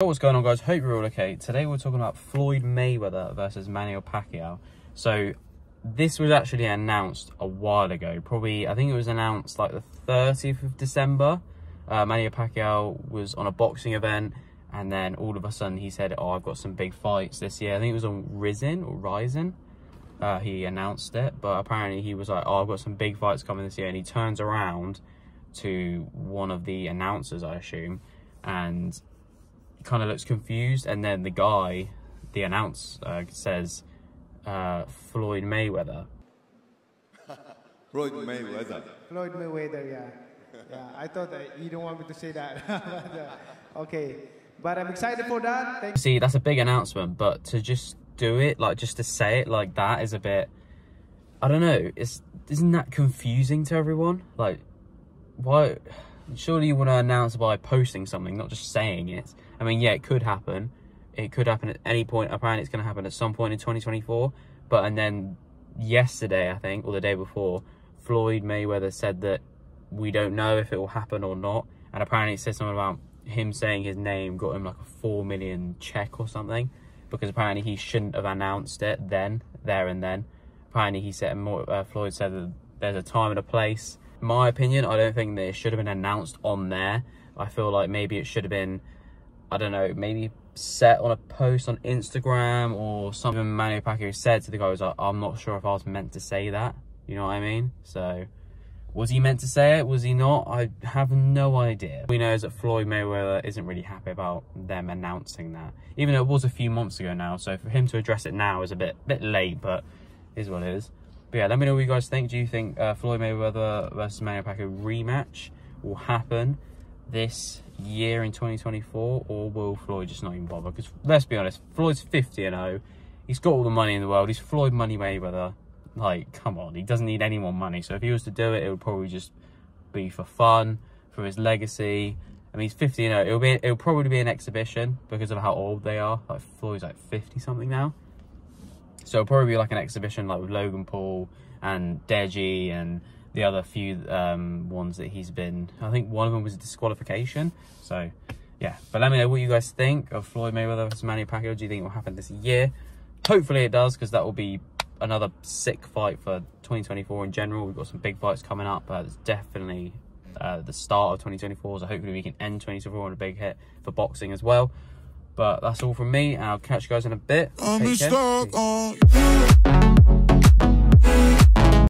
What's going on guys? Hope you're all okay. Today we're talking about Floyd Mayweather versus Manny Pacquiao. So this was actually announced a while ago. Probably, I think it was announced like the 30th of December. Uh, Manny Pacquiao was on a boxing event and then all of a sudden he said, oh, I've got some big fights this year. I think it was on Rizin or Rising. Uh, he announced it, but apparently he was like, oh, I've got some big fights coming this year. And he turns around to one of the announcers, I assume, and kind of looks confused, and then the guy, the announce, uh, says uh, Floyd Mayweather. Floyd Mayweather. Floyd Mayweather, yeah. Yeah, I thought that you don't want me to say that. but, uh, okay, but I'm excited for that. Thank See, that's a big announcement, but to just do it, like just to say it like that is a bit, I don't know, it's, isn't that confusing to everyone? Like, why? Surely you want to announce by posting something, not just saying it. I mean, yeah, it could happen. It could happen at any point. Apparently, it's going to happen at some point in 2024. But and then yesterday, I think, or the day before, Floyd Mayweather said that we don't know if it will happen or not. And apparently, it says something about him saying his name got him like a four million check or something, because apparently he shouldn't have announced it then, there and then. Apparently, he said uh, Floyd said that there's a time and a place. My opinion, I don't think that it should have been announced on there. I feel like maybe it should have been I don't know, maybe set on a post on Instagram or something Manny Pacquiao said to the guy was like, I'm not sure if I was meant to say that. You know what I mean? So, was he meant to say it? Was he not? I have no idea. We know is that Floyd Mayweather isn't really happy about them announcing that. Even though it was a few months ago now, so for him to address it now is a bit bit late, but is what it is. But yeah, let me know what you guys think. Do you think uh, Floyd Mayweather versus Manny Pacquiao rematch will happen? this year in 2024 or will Floyd just not even bother? Because let's be honest, Floyd's 50 and 0. He's got all the money in the world. He's Floyd Money Mayweather. Like, come on, he doesn't need any more money. So if he was to do it, it would probably just be for fun, for his legacy. I mean, he's 50 and 0. It'll be it'll probably be an exhibition because of how old they are. Like Floyd's like 50 something now. So it'll probably be like an exhibition like with Logan Paul and Deji and the other few um, ones that he's been. I think one of them was a disqualification. So, yeah. But let me know what you guys think of Floyd Mayweather versus Manny Pacquiao. Do you think it will happen this year? Hopefully it does, because that will be another sick fight for 2024 in general. We've got some big fights coming up. but it's definitely uh, the start of 2024. So hopefully we can end 2024 on a big hit for boxing as well. But that's all from me, and I'll catch you guys in a bit.